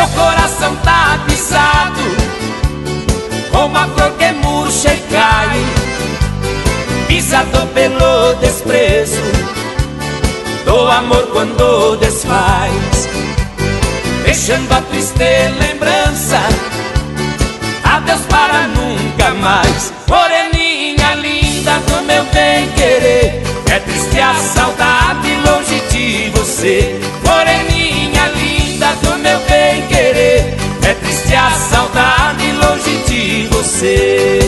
Meu coração tá pisado Como a flor que murcha e cai Pisado pelo desprezo Do amor quando desfaz. Deixando a triste lembrança Adeus para nunca mais. Moreninha linda do meu bem querer você